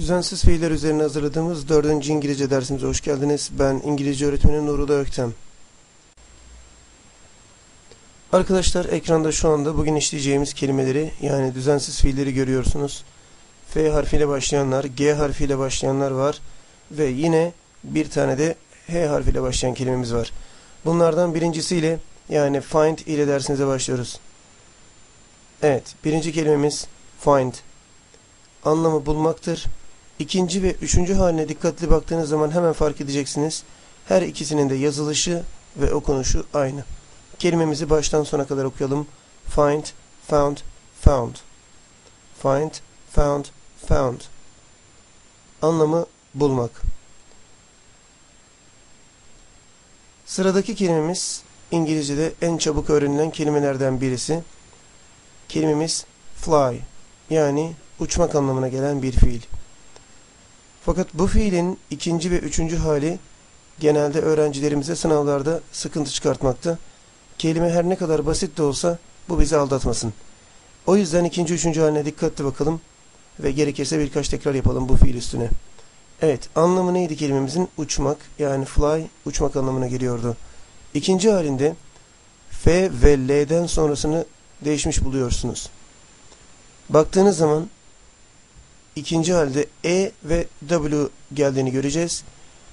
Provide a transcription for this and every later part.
Düzensiz fiiller üzerine hazırladığımız 4. İngilizce dersimize hoş geldiniz. Ben İngilizce öğretmeni Nurullah Öktem. Arkadaşlar ekranda şu anda bugün işleyeceğimiz kelimeleri yani düzensiz fiilleri görüyorsunuz. F harfiyle başlayanlar, G harfiyle başlayanlar var ve yine bir tane de H harfiyle başlayan kelimemiz var. Bunlardan birincisiyle yani find ile dersinize başlıyoruz. Evet, birinci kelimemiz find. Anlamı bulmaktır. İkinci ve üçüncü haline dikkatli baktığınız zaman hemen fark edeceksiniz. Her ikisinin de yazılışı ve okunuşu aynı. Kelimemizi baştan sona kadar okuyalım. Find, found, found. Find, found, found. Anlamı bulmak. Sıradaki kelimemiz İngilizce'de en çabuk öğrenilen kelimelerden birisi. Kelimemiz fly yani uçmak anlamına gelen bir fiil. Fakat bu fiilin ikinci ve üçüncü hali genelde öğrencilerimize sınavlarda sıkıntı çıkartmakta. Kelime her ne kadar basit de olsa bu bizi aldatmasın. O yüzden ikinci üçüncü haline dikkatli bakalım ve gerekirse birkaç tekrar yapalım bu fiil üstüne. Evet anlamı neydi kelimemizin? Uçmak yani fly uçmak anlamına geliyordu. İkinci halinde F ve L'den sonrasını değişmiş buluyorsunuz. Baktığınız zaman ikinci halde E ve W geldiğini göreceğiz.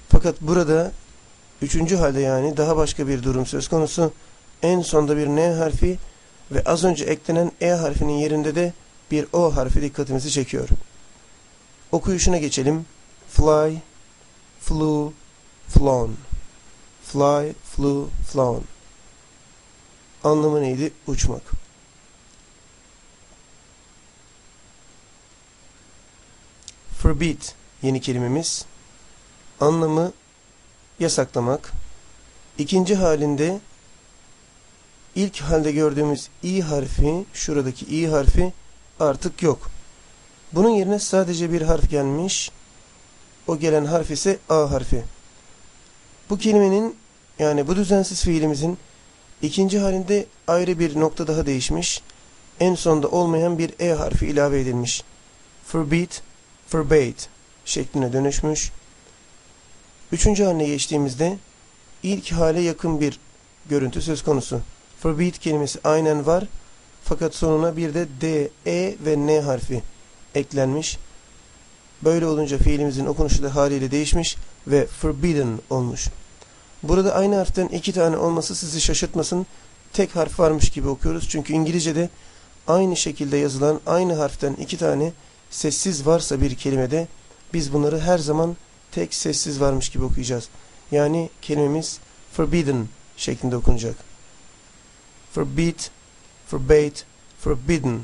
Fakat burada üçüncü halde yani daha başka bir durum söz konusu. En sonda bir N harfi ve az önce eklenen E harfinin yerinde de bir O harfi dikkatimizi çekiyor. Okuyuşuna geçelim. Fly, flew, flown. Fly, flew, flown. Anlamı neydi? Uçmak. Forbid yeni kelimemiz. Anlamı yasaklamak. İkinci halinde ilk halde gördüğümüz i harfi, şuradaki i harfi artık yok. Bunun yerine sadece bir harf gelmiş. O gelen harf ise a harfi. Bu kelimenin yani bu düzensiz fiilimizin ikinci halinde ayrı bir nokta daha değişmiş. En sonda olmayan bir e harfi ilave edilmiş. Forbid forbade şekline dönüşmüş. Üçüncü haline geçtiğimizde ilk hale yakın bir görüntü söz konusu. Forbid kelimesi aynen var fakat sonuna bir de D, E ve N harfi eklenmiş. Böyle olunca fiilimizin okunuşu da haliyle değişmiş ve forbidden olmuş. Burada aynı harften iki tane olması sizi şaşırtmasın. Tek harf varmış gibi okuyoruz. Çünkü İngilizce'de aynı şekilde yazılan aynı harften iki tane sessiz varsa bir kelimede biz bunları her zaman tek sessiz varmış gibi okuyacağız. Yani kelimemiz forbidden şeklinde okunacak. Forbid, forbade, forbidden.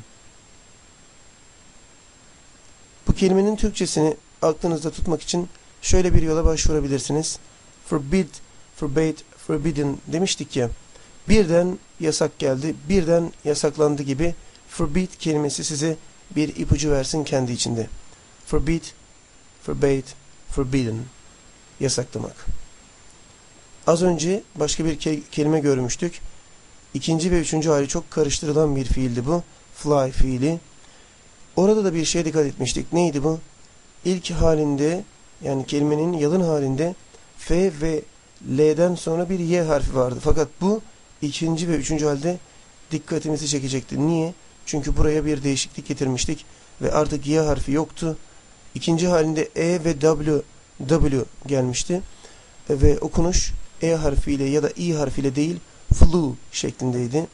Bu kelimenin Türkçesini aklınızda tutmak için şöyle bir yola başvurabilirsiniz. Forbid, forbade, forbidden demiştik ya. Birden yasak geldi, birden yasaklandı gibi forbid kelimesi size bir ipucu versin kendi içinde. Forbid, forbade, forbidden. Yasaklamak. Az önce başka bir ke kelime görmüştük. İkinci ve üçüncü hali çok karıştırılan bir fiildi bu. Fly fiili. Orada da bir şeye dikkat etmiştik. Neydi bu? İlk halinde yani kelimenin yalın halinde F ve L'den sonra bir Y harfi vardı. Fakat bu ikinci ve üçüncü halde dikkatimizi çekecekti. Niye? Çünkü buraya bir değişiklik getirmiştik ve artık Y harfi yoktu. İkinci halinde E ve W, W gelmişti. Ve okunuş E harfiyle ya da I harfiyle değil flu şeklindeydi.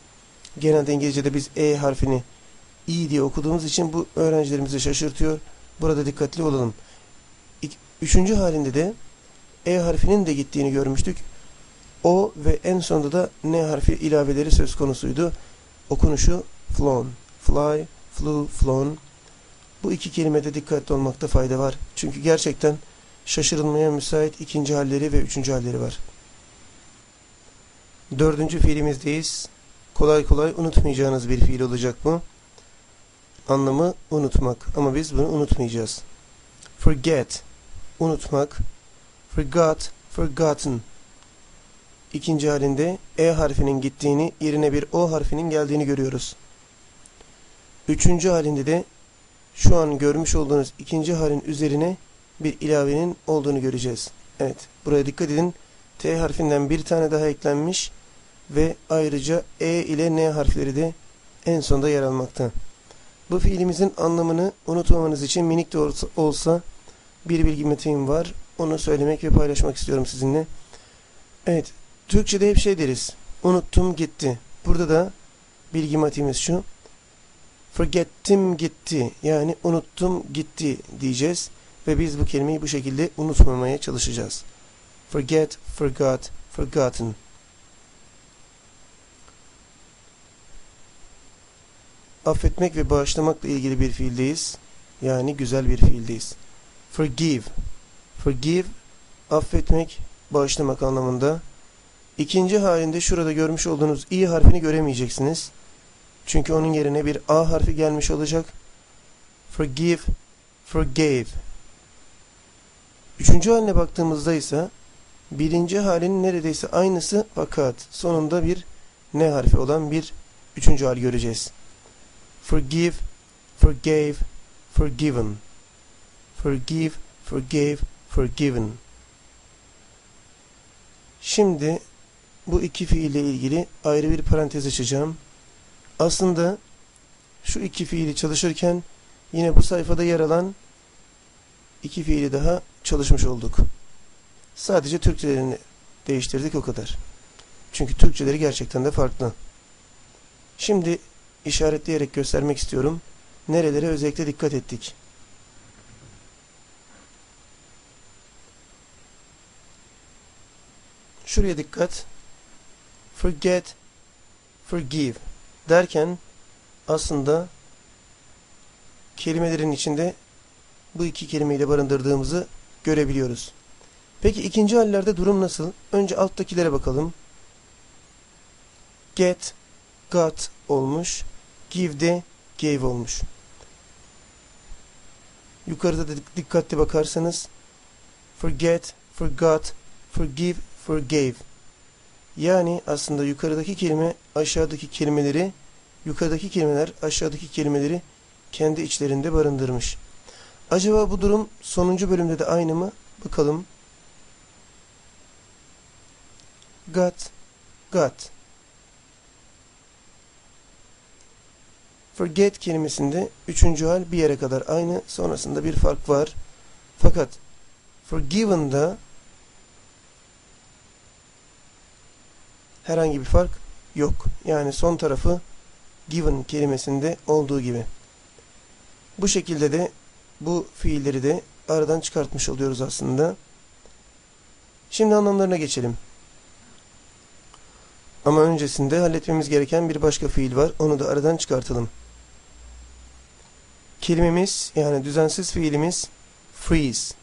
Genelde İngilizce'de biz E harfini I diye okuduğumuz için bu öğrencilerimizi şaşırtıyor. Burada dikkatli olalım. Üçüncü halinde de E harfinin de gittiğini görmüştük. O ve en sonunda da N harfi ilaveleri söz konusuydu. Okunuşu flown, fly, flew, flown. Bu iki kelimede dikkatli olmakta fayda var. Çünkü gerçekten şaşırılmaya müsait ikinci halleri ve üçüncü halleri var. Dördüncü fiilimizdeyiz. Kolay kolay unutmayacağınız bir fiil olacak bu. Anlamı unutmak ama biz bunu unutmayacağız. Forget, unutmak. Forgot, forgotten. İkinci halinde E harfinin gittiğini, yerine bir O harfinin geldiğini görüyoruz. Üçüncü halinde de şu an görmüş olduğunuz ikinci halin üzerine bir ilavenin olduğunu göreceğiz. Evet, buraya dikkat edin. T harfinden bir tane daha eklenmiş ve ayrıca E ile N harfleri de en sonda yer almakta. Bu fiilimizin anlamını unutmamanız için minik de olsa, bir bilgi metin var. Onu söylemek ve paylaşmak istiyorum sizinle. Evet, Türkçe'de hep şey deriz. Unuttum gitti. Burada da bilgi matimiz şu. Forgettim gitti. Yani unuttum gitti diyeceğiz. Ve biz bu kelimeyi bu şekilde unutmamaya çalışacağız. Forget, forgot, forgotten. Affetmek ve bağışlamakla ilgili bir fiildeyiz. Yani güzel bir fiildeyiz. Forgive. Forgive, affetmek, bağışlamak anlamında. İkinci halinde şurada görmüş olduğunuz i harfini göremeyeceksiniz. Çünkü onun yerine bir a harfi gelmiş olacak. Forgive, forgave. Üçüncü haline baktığımızda ise birinci halinin neredeyse aynısı fakat sonunda bir ne harfi olan bir üçüncü hal göreceğiz. Forgive, forgave, forgiven. Forgive, forgave, forgiven. Şimdi bu iki fiille ilgili ayrı bir parantez açacağım. Aslında şu iki fiili çalışırken yine bu sayfada yer alan iki fiili daha çalışmış olduk. Sadece Türkçelerini değiştirdik o kadar. Çünkü Türkçeleri gerçekten de farklı. Şimdi işaretleyerek göstermek istiyorum. Nerelere özellikle dikkat ettik. Şuraya dikkat. Forget, forgive derken aslında kelimelerin içinde bu iki kelimeyi de barındırdığımızı görebiliyoruz. Peki ikinci hallerde durum nasıl? Önce alttakilere bakalım. Get, got olmuş. Give de gave olmuş. Yukarıda da dikkatli bakarsanız forget, forgot, forgive, forgave. Yani aslında yukarıdaki kelime aşağıdaki kelimeleri, yukarıdaki kelimeler aşağıdaki kelimeleri kendi içlerinde barındırmış. Acaba bu durum sonuncu bölümde de aynı mı? Bakalım. Got, got. Forget kelimesinde üçüncü hal bir yere kadar aynı. Sonrasında bir fark var. Fakat forgiven'da herhangi bir fark yok. Yani son tarafı given kelimesinde olduğu gibi. Bu şekilde de bu fiilleri de aradan çıkartmış oluyoruz aslında. Şimdi anlamlarına geçelim. Ama öncesinde halletmemiz gereken bir başka fiil var. Onu da aradan çıkartalım. Kelimemiz yani düzensiz fiilimiz freeze.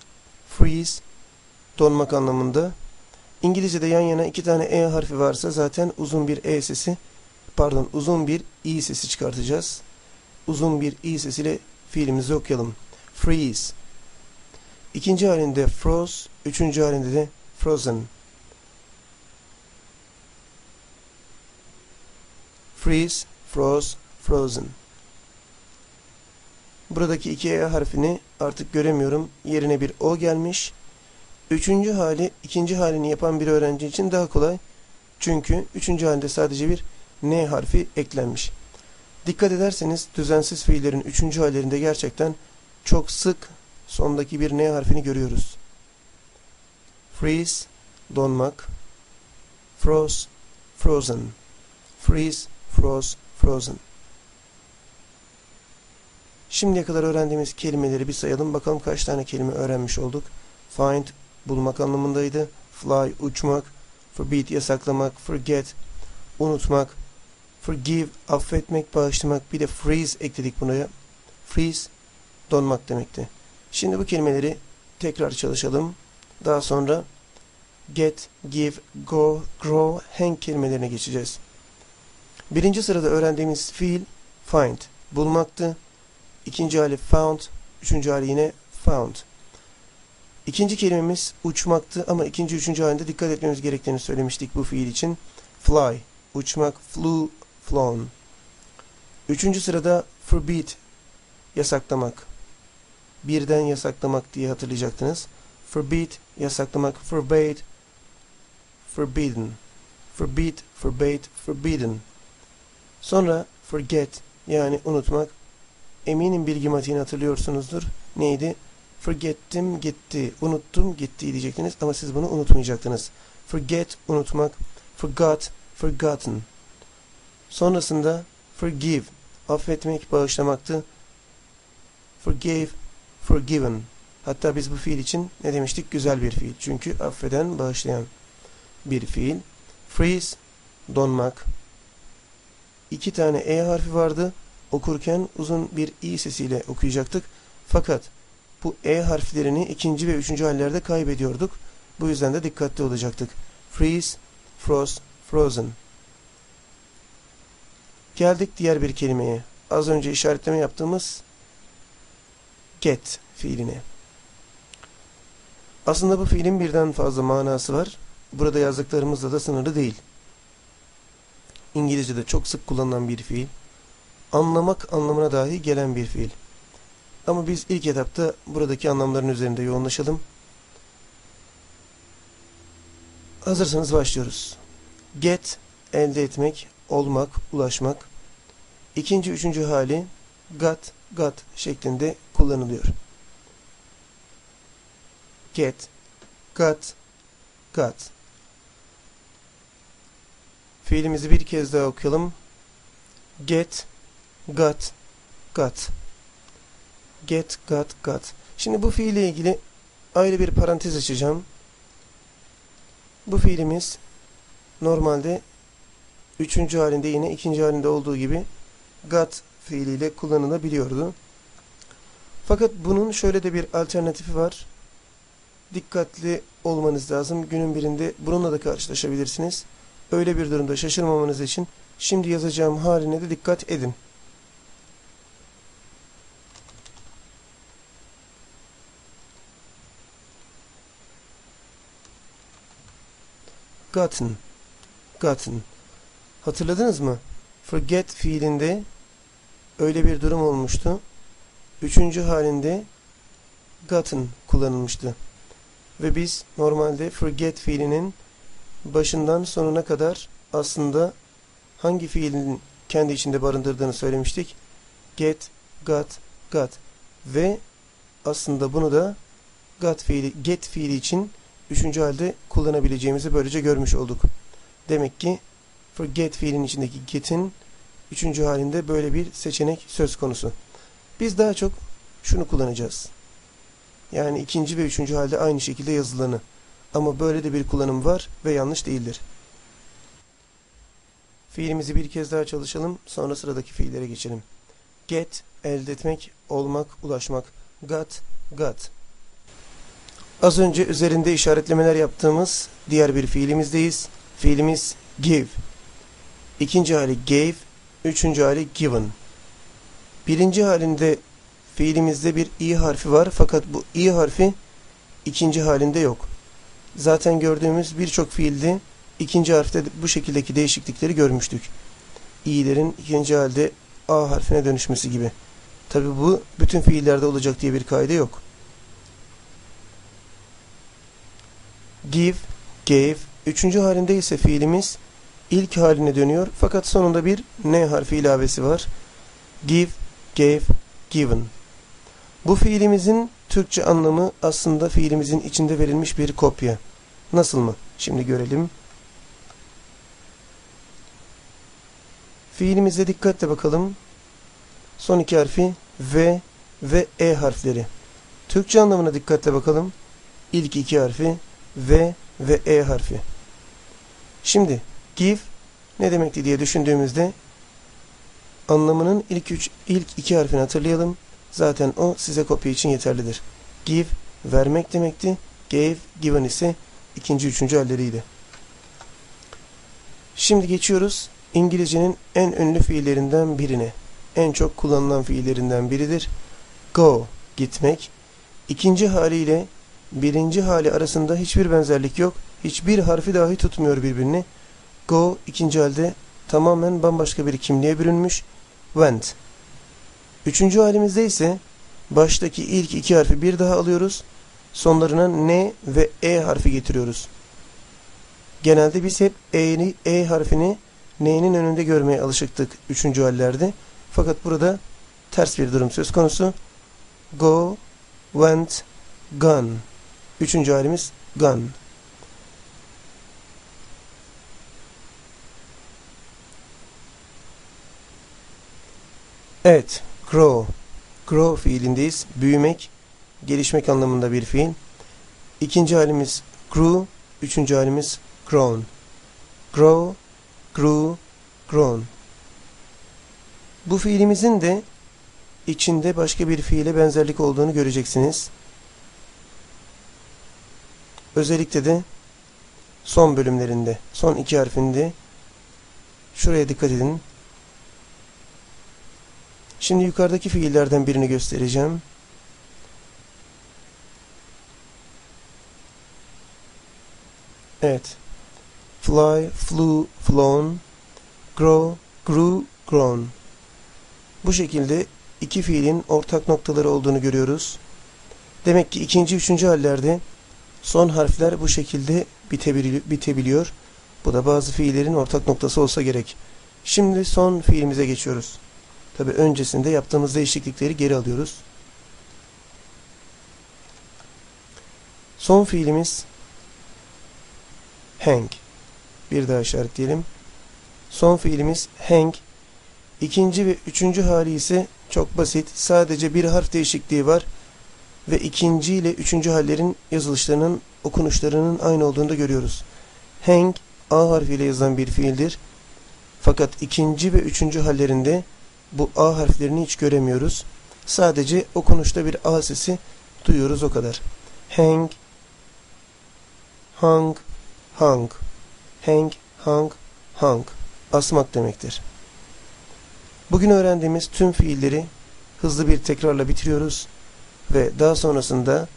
Freeze donmak anlamında. İngilizce'de yan yana iki tane E harfi varsa zaten uzun bir E sesi pardon uzun bir i sesi çıkartacağız. Uzun bir i sesiyle fiilimizi okuyalım. Freeze. İkinci halinde froze, üçüncü halinde de frozen. Freeze, froze, frozen. Buradaki iki E harfini artık göremiyorum. Yerine bir O gelmiş. Üçüncü hali, ikinci halini yapan bir öğrenci için daha kolay. Çünkü üçüncü halinde sadece bir N harfi eklenmiş. Dikkat ederseniz düzensiz fiillerin üçüncü hallerinde gerçekten çok sık sondaki bir N harfini görüyoruz. Freeze, donmak. Froze, frozen. Freeze, froze, frozen. Şimdiye kadar öğrendiğimiz kelimeleri bir sayalım. Bakalım kaç tane kelime öğrenmiş olduk. Find, bulmak anlamındaydı. Fly, uçmak. Forbid, yasaklamak. Forget, unutmak. Forgive, affetmek, bağışlamak. Bir de freeze ekledik buraya. Freeze, donmak demekti. Şimdi bu kelimeleri tekrar çalışalım. Daha sonra get, give, go, grow, hang kelimelerine geçeceğiz. Birinci sırada öğrendiğimiz fiil find, bulmaktı. İkinci hali found, üçüncü hali yine found. İkinci kelimemiz uçmaktı ama ikinci, üçüncü halinde dikkat etmemiz gerektiğini söylemiştik bu fiil için. Fly, uçmak, flew, flown. Üçüncü sırada forbid, yasaklamak. Birden yasaklamak diye hatırlayacaktınız. Forbid, yasaklamak. Forbade, forbidden. Forbid, forbade, forbidden. Sonra forget, yani unutmak. Eminim bilgi matiğini hatırlıyorsunuzdur. Neydi? Forgettim gitti, unuttum gitti diyecektiniz ama siz bunu unutmayacaktınız. Forget, unutmak. Forgot, forgotten. Sonrasında forgive, affetmek, bağışlamaktı. Forgave, forgiven. Hatta biz bu fiil için ne demiştik? Güzel bir fiil. Çünkü affeden, bağışlayan bir fiil. Freeze, donmak. İki tane E harfi vardı. Okurken uzun bir i sesiyle okuyacaktık. Fakat bu E harflerini ikinci ve üçüncü hallerde kaybediyorduk. Bu yüzden de dikkatli olacaktık. Freeze, frost, frozen. Geldik diğer bir kelimeye. Az önce işaretleme yaptığımız get fiiline. Aslında bu fiilin birden fazla manası var. Burada yazdıklarımızla da sınırlı değil. İngilizce'de çok sık kullanılan bir fiil. Anlamak anlamına dahi gelen bir fiil. Ama biz ilk etapta buradaki anlamların üzerinde yoğunlaşalım. Hazırsanız başlıyoruz. Get, elde etmek, olmak, ulaşmak. İkinci, üçüncü hali got, got şeklinde kullanılıyor. Get, got, got. Fiilimizi bir kez daha okuyalım. Get, got, got. Get, got, got. Şimdi bu fiille ilgili ayrı bir parantez açacağım. Bu fiilimiz normalde üçüncü halinde yine ikinci halinde olduğu gibi got fiiliyle kullanılabiliyordu. Fakat bunun şöyle de bir alternatifi var. Dikkatli olmanız lazım. Günün birinde bununla da karşılaşabilirsiniz. Öyle bir durumda şaşırmamanız için şimdi yazacağım haline de dikkat edin. Gotten. Gotten. Hatırladınız mı? Forget fiilinde öyle bir durum olmuştu. Üçüncü halinde gotten kullanılmıştı. Ve biz normalde forget fiilinin başından sonuna kadar aslında hangi fiilin kendi içinde barındırdığını söylemiştik. Get, got, got. Ve aslında bunu da got fiili, get fiili için üçüncü halde kullanabileceğimizi böylece görmüş olduk. Demek ki forget fiilin içindeki get'in üçüncü halinde böyle bir seçenek söz konusu. Biz daha çok şunu kullanacağız. Yani ikinci ve üçüncü halde aynı şekilde yazılanı. Ama böyle de bir kullanım var ve yanlış değildir. Fiilimizi bir kez daha çalışalım. Sonra sıradaki fiillere geçelim. Get, elde etmek, olmak, ulaşmak. Got, got. Az önce üzerinde işaretlemeler yaptığımız diğer bir fiilimizdeyiz. Fiilimiz give. İkinci hali gave, üçüncü hali given. Birinci halinde fiilimizde bir i harfi var fakat bu i harfi ikinci halinde yok. Zaten gördüğümüz birçok fiilde ikinci harfte bu şekildeki değişiklikleri görmüştük. i'lerin ikinci halde a harfine dönüşmesi gibi. Tabi bu bütün fiillerde olacak diye bir kaide yok. Give, gave, üçüncü halinde ise fiilimiz ilk haline dönüyor fakat sonunda bir n harfi ilavesi var. Give, gave, given. Bu fiilimizin Türkçe anlamı aslında fiilimizin içinde verilmiş bir kopya. Nasıl mı? Şimdi görelim. Fiilimize dikkatle bakalım. Son iki harfi V ve E harfleri. Türkçe anlamına dikkatle bakalım. İlk iki harfi V ve E harfi. Şimdi give ne demekti diye düşündüğümüzde anlamının ilk üç, ilk iki harfini hatırlayalım. Zaten o size kopya için yeterlidir. Give vermek demekti. Gave, given ise ikinci, üçüncü halleriydi. Şimdi geçiyoruz İngilizcenin en ünlü fiillerinden birine. En çok kullanılan fiillerinden biridir. Go, gitmek. İkinci haliyle birinci hali arasında hiçbir benzerlik yok. Hiçbir harfi dahi tutmuyor birbirini. Go ikinci halde tamamen bambaşka bir kimliğe bürünmüş. Went. Üçüncü halimizde ise baştaki ilk iki harfi bir daha alıyoruz. Sonlarına N ve E harfi getiriyoruz. Genelde biz hep E'ni, E harfini N'nin önünde görmeye alışıktık üçüncü hallerde. Fakat burada ters bir durum söz konusu. Go, went, gone. Üçüncü halimiz gone. Evet, grow. Grow fiilindeyiz. Büyümek, gelişmek anlamında bir fiil. İkinci halimiz grew, üçüncü halimiz grown. Grow, grew, grown. Bu fiilimizin de içinde başka bir fiile benzerlik olduğunu göreceksiniz. Özellikle de son bölümlerinde, son iki harfinde şuraya dikkat edin. Şimdi yukarıdaki fiillerden birini göstereceğim. Evet. Fly, flew, flown, grow, grew, grown. Bu şekilde iki fiilin ortak noktaları olduğunu görüyoruz. Demek ki ikinci, üçüncü hallerde son harfler bu şekilde bitebiliyor. Bu da bazı fiillerin ortak noktası olsa gerek. Şimdi son fiilimize geçiyoruz. Tabi öncesinde yaptığımız değişiklikleri geri alıyoruz. Son fiilimiz hang. Bir daha işaretleyelim. Son fiilimiz hang. İkinci ve üçüncü hali ise çok basit. Sadece bir harf değişikliği var. Ve ikinci ile üçüncü hallerin yazılışlarının, okunuşlarının aynı olduğunu da görüyoruz. Hang, A harfiyle yazılan bir fiildir. Fakat ikinci ve üçüncü hallerinde bu A harflerini hiç göremiyoruz. Sadece okunuşta bir A sesi duyuyoruz o kadar. Hang, hung, hung, hang, hung, hung. Asmak demektir. Bugün öğrendiğimiz tüm fiilleri hızlı bir tekrarla bitiriyoruz ve daha sonrasında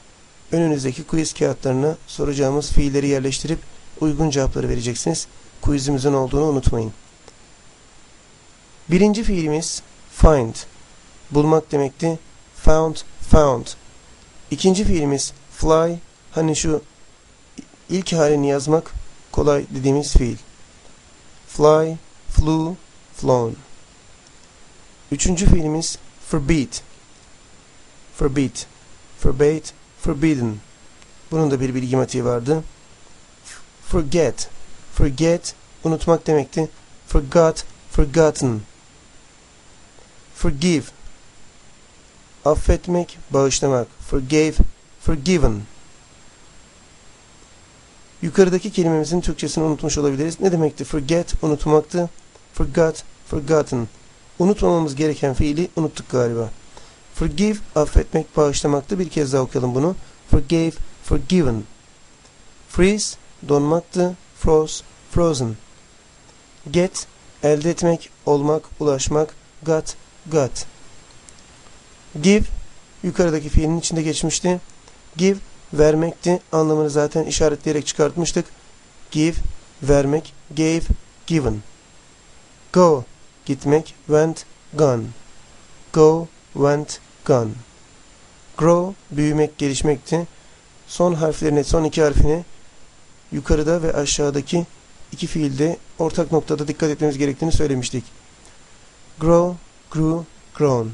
önünüzdeki quiz kağıtlarına soracağımız fiilleri yerleştirip uygun cevapları vereceksiniz. Quizimizin olduğunu unutmayın. Birinci fiilimiz find. Bulmak demekti. Found, found. İkinci fiilimiz fly. Hani şu ilk halini yazmak kolay dediğimiz fiil. Fly, flew, flown. Üçüncü fiilimiz forbid. Forbid. Forbade, forbidden. Bunun da bir bilgi matiği vardı. Forget. Forget, unutmak demekti. Forgot, forgotten. Forgive. Affetmek, bağışlamak. Forgave, forgiven. Yukarıdaki kelimemizin Türkçesini unutmuş olabiliriz. Ne demekti? Forget, unutmaktı. Forgot, forgotten. Unutmamamız gereken fiili unuttuk galiba. Forgive, affetmek, bağışlamaktı. Bir kez daha okuyalım bunu. Forgave, forgiven. Freeze, donmaktı. Froze, frozen. Get, elde etmek, olmak, ulaşmak. Got, got. Give, yukarıdaki fiilin içinde geçmişti. Give, vermekti. Anlamını zaten işaretleyerek çıkartmıştık. Give, vermek. Gave, given. Go, gitmek. Went, gone. Go, went, gone. Grow, büyümek, gelişmekti. Son harflerini, son iki harfini yukarıda ve aşağıdaki iki fiilde ortak noktada dikkat etmemiz gerektiğini söylemiştik. Grow, grew, grown.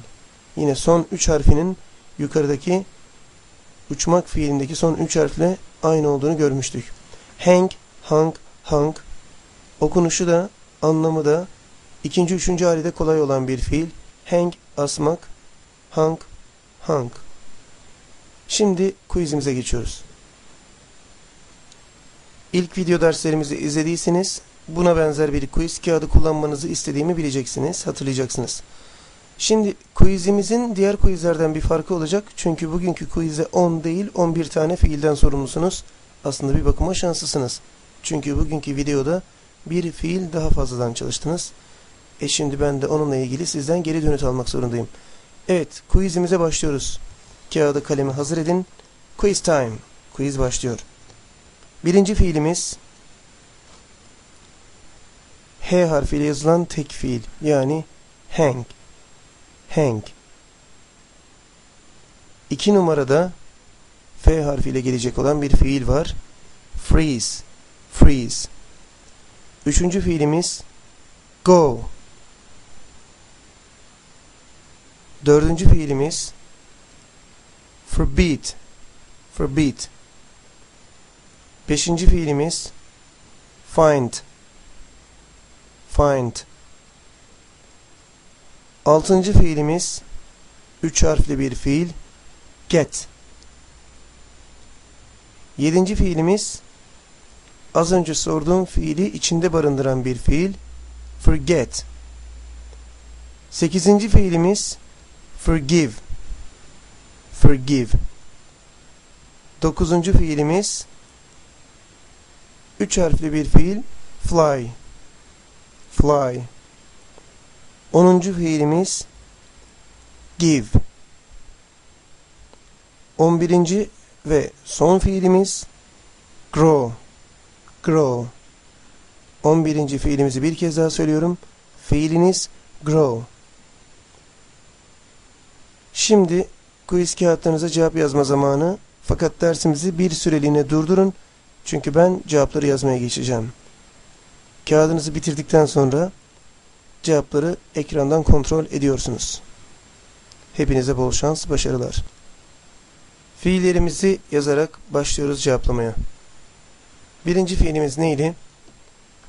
Yine son üç harfinin yukarıdaki uçmak fiilindeki son üç harfle aynı olduğunu görmüştük. Hang, hung, hung. Okunuşu da anlamı da ikinci üçüncü halde kolay olan bir fiil. Hang, asmak, hung, hung. Şimdi quizimize geçiyoruz. İlk video derslerimizi izlediyseniz buna benzer bir quiz kağıdı kullanmanızı istediğimi bileceksiniz, hatırlayacaksınız. Şimdi quizimizin diğer quizlerden bir farkı olacak. Çünkü bugünkü quizde 10 değil 11 tane fiilden sorumlusunuz. Aslında bir bakıma şanslısınız. Çünkü bugünkü videoda bir fiil daha fazladan çalıştınız. E şimdi ben de onunla ilgili sizden geri dönüt almak zorundayım. Evet quizimize başlıyoruz. Kağıdı kalemi hazır edin. Quiz time. Quiz başlıyor. Birinci fiilimiz H harfiyle yazılan tek fiil yani hang hang. İki numarada F harfiyle gelecek olan bir fiil var. Freeze. Freeze. Üçüncü fiilimiz go. Dördüncü fiilimiz forbid. Forbid. Beşinci fiilimiz find. Find. Altıncı fiilimiz üç harfli bir fiil get. Yedinci fiilimiz az önce sorduğum fiili içinde barındıran bir fiil forget. Sekizinci fiilimiz forgive. Forgive. Dokuzuncu fiilimiz üç harfli bir fiil fly. Fly. Onuncu fiilimiz give. On birinci ve son fiilimiz grow. Grow. On birinci fiilimizi bir kez daha söylüyorum. Fiiliniz grow. Şimdi quiz kağıtlarınıza cevap yazma zamanı. Fakat dersimizi bir süreliğine durdurun. Çünkü ben cevapları yazmaya geçeceğim. Kağıdınızı bitirdikten sonra cevapları ekrandan kontrol ediyorsunuz. Hepinize bol şans, başarılar. Fiillerimizi yazarak başlıyoruz cevaplamaya. Birinci fiilimiz neydi?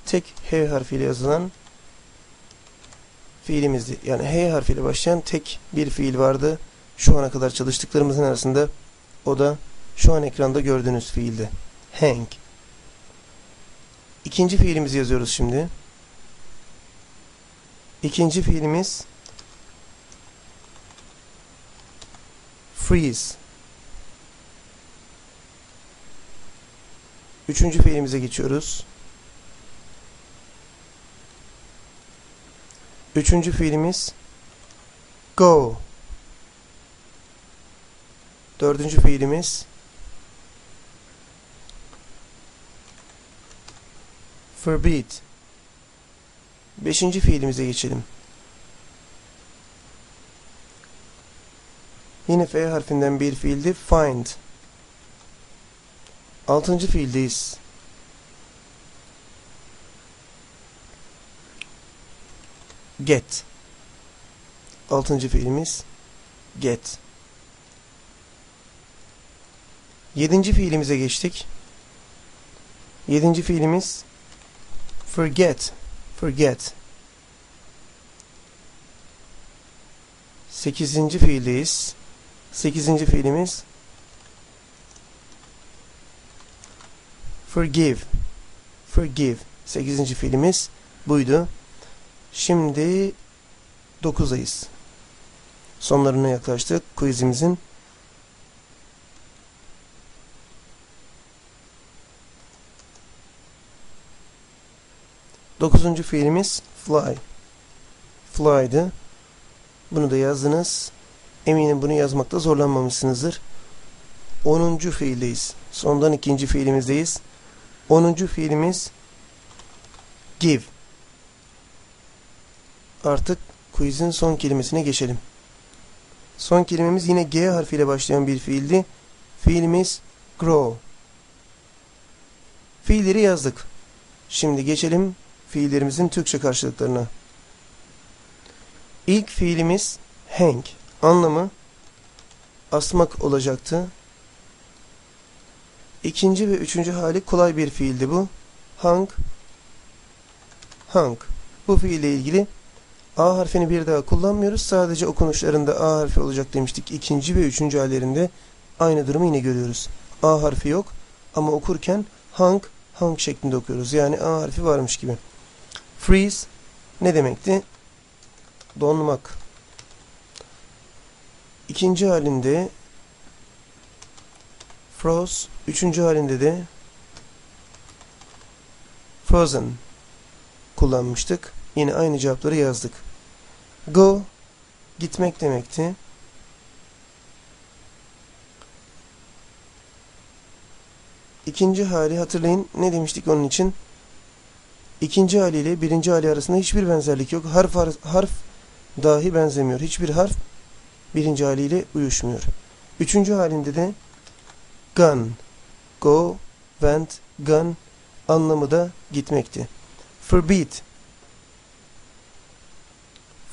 Tek H harfiyle yazılan fiilimizdi. Yani H harfiyle başlayan tek bir fiil vardı. Şu ana kadar çalıştıklarımızın arasında o da şu an ekranda gördüğünüz fiildi. Hang. İkinci fiilimizi yazıyoruz şimdi. İkinci fiilimiz freeze. Üçüncü fiilimize geçiyoruz. Üçüncü fiilimiz go. Dördüncü fiilimiz forbid. Beşinci fiilimize geçelim. Yine F harfinden bir fiildi. Find. Altıncı fiildeyiz. Get. Altıncı fiilimiz get. Yedinci fiilimize geçtik. Yedinci fiilimiz forget. Forget. Sekizinci fiildeyiz. Sekizinci fiilimiz forgive. Forgive. Sekizinci fiilimiz buydu. Şimdi dokuzdayız. Sonlarına yaklaştık quizimizin. Dokuzuncu fiilimiz fly. Fly'dı. Bunu da yazdınız. Eminim bunu yazmakta zorlanmamışsınızdır. Onuncu fiildeyiz. Sondan ikinci fiilimizdeyiz. Onuncu fiilimiz give. Artık quizin son kelimesine geçelim. Son kelimemiz yine G harfiyle başlayan bir fiildi. Fiilimiz grow. Fiilleri yazdık. Şimdi geçelim fiillerimizin Türkçe karşılıklarına. İlk fiilimiz hang. Anlamı asmak olacaktı. İkinci ve üçüncü hali kolay bir fiildi bu. Hang, hang. Bu fiille ilgili A harfini bir daha kullanmıyoruz. Sadece okunuşlarında A harfi olacak demiştik. İkinci ve üçüncü hallerinde aynı durumu yine görüyoruz. A harfi yok ama okurken hang, hang şeklinde okuyoruz. Yani A harfi varmış gibi. Freeze ne demekti? Donmak. İkinci halinde froze, üçüncü halinde de frozen kullanmıştık. Yine aynı cevapları yazdık. Go gitmek demekti. İkinci hali hatırlayın ne demiştik onun için? İkinci haliyle birinci hali arasında hiçbir benzerlik yok. Harf, harf, dahi benzemiyor. Hiçbir harf birinci haliyle uyuşmuyor. Üçüncü halinde de gone. Go, went, gone anlamı da gitmekti. Forbid.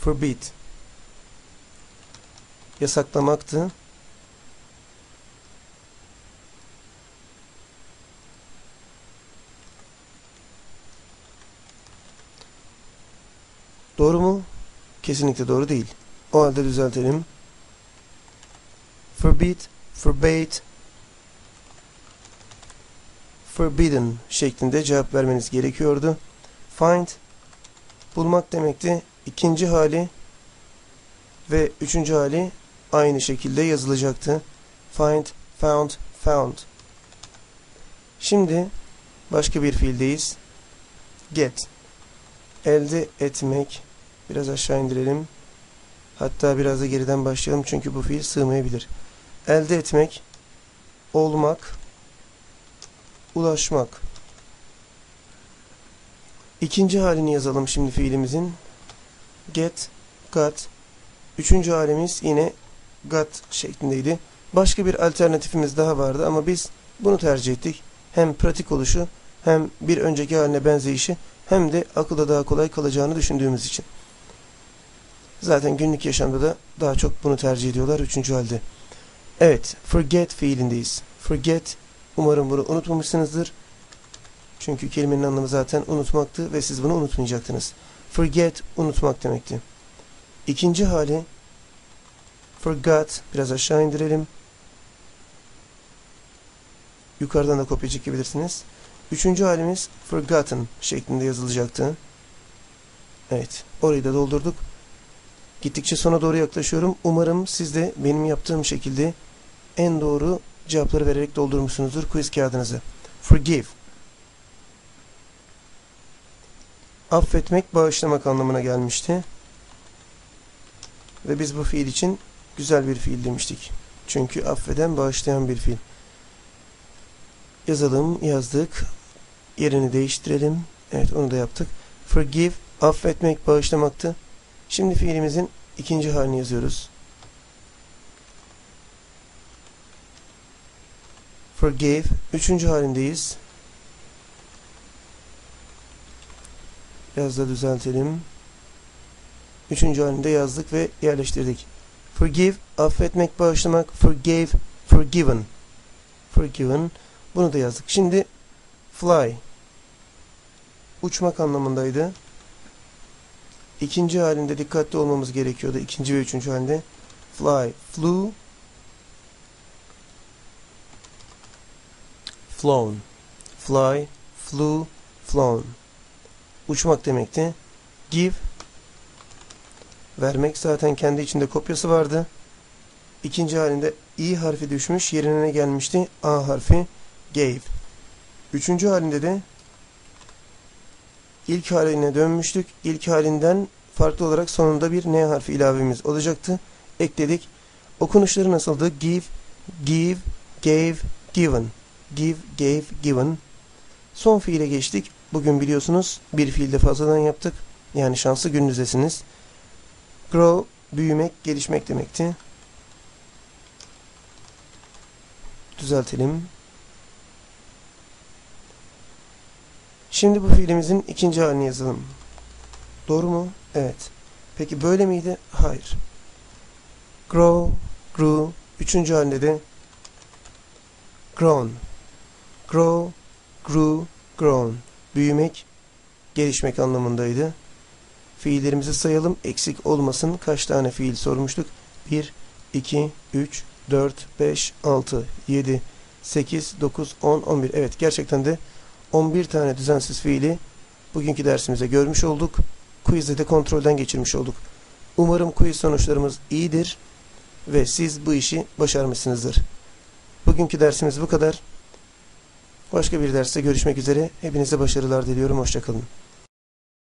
Forbid. Yasaklamaktı. Doğru mu? Kesinlikle doğru değil. O halde düzeltelim. Forbid, forbade, forbidden şeklinde cevap vermeniz gerekiyordu. Find, bulmak demekti. İkinci hali ve üçüncü hali aynı şekilde yazılacaktı. Find, found, found. Şimdi başka bir fiildeyiz. Get. Elde etmek. Biraz aşağı indirelim. Hatta biraz da geriden başlayalım çünkü bu fiil sığmayabilir. Elde etmek, olmak, ulaşmak. İkinci halini yazalım şimdi fiilimizin. Get, got. Üçüncü halimiz yine got şeklindeydi. Başka bir alternatifimiz daha vardı ama biz bunu tercih ettik. Hem pratik oluşu hem bir önceki haline benzeyişi hem de akılda daha kolay kalacağını düşündüğümüz için. Zaten günlük yaşamda da daha çok bunu tercih ediyorlar üçüncü halde. Evet, forget fiilindeyiz. Forget, umarım bunu unutmamışsınızdır. Çünkü kelimenin anlamı zaten unutmaktı ve siz bunu unutmayacaktınız. Forget, unutmak demekti. İkinci hali, forgot, biraz aşağı indirelim. Yukarıdan da kopya çekebilirsiniz. Üçüncü halimiz forgotten şeklinde yazılacaktı. Evet, orayı da doldurduk. Gittikçe sona doğru yaklaşıyorum. Umarım siz de benim yaptığım şekilde en doğru cevapları vererek doldurmuşsunuzdur quiz kağıdınızı. Forgive. Affetmek, bağışlamak anlamına gelmişti. Ve biz bu fiil için güzel bir fiil demiştik. Çünkü affeden, bağışlayan bir fiil. Yazalım, yazdık. Yerini değiştirelim. Evet, onu da yaptık. Forgive, affetmek, bağışlamaktı. Şimdi fiilimizin ikinci halini yazıyoruz. Forgave. Üçüncü halindeyiz. Biraz da düzeltelim. Üçüncü halinde yazdık ve yerleştirdik. Forgive, affetmek, bağışlamak. Forgave, forgiven. Forgiven. Bunu da yazdık. Şimdi fly. Uçmak anlamındaydı. İkinci halinde dikkatli olmamız gerekiyordu. İkinci ve üçüncü halinde. Fly, flew, flown. Fly, flew, flown. Uçmak demekti. Give, vermek zaten kendi içinde kopyası vardı. İkinci halinde i harfi düşmüş, yerine ne gelmişti? A harfi gave. Üçüncü halinde de ilk haline dönmüştük. İlk halinden farklı olarak sonunda bir n harfi ilavemiz olacaktı. Ekledik. Okunuşları nasıldı? Give, give, gave, given. Give, gave, given. Son fiile geçtik. Bugün biliyorsunuz bir fiilde fazladan yaptık. Yani şanslı gününüzdesiniz. Grow, büyümek, gelişmek demekti. Düzeltelim. Şimdi bu fiilimizin ikinci halini yazalım. Doğru mu? Evet. Peki böyle miydi? Hayır. Grow, grew. Üçüncü halinde de grown. Grow, grew, grown. Büyümek, gelişmek anlamındaydı. Fiillerimizi sayalım. Eksik olmasın. Kaç tane fiil sormuştuk? 1, 2, 3, 4, 5, 6, 7, 8, 9, 10, 11. Evet gerçekten de 11 tane düzensiz fiili bugünkü dersimize görmüş olduk. Quiz'de de kontrolden geçirmiş olduk. Umarım quiz sonuçlarımız iyidir ve siz bu işi başarmışsınızdır. Bugünkü dersimiz bu kadar. Başka bir derste görüşmek üzere. Hepinize başarılar diliyorum. Hoşçakalın.